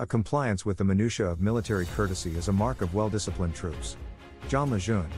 A compliance with the minutiae of military courtesy is a mark of well disciplined troops. John Lejeune.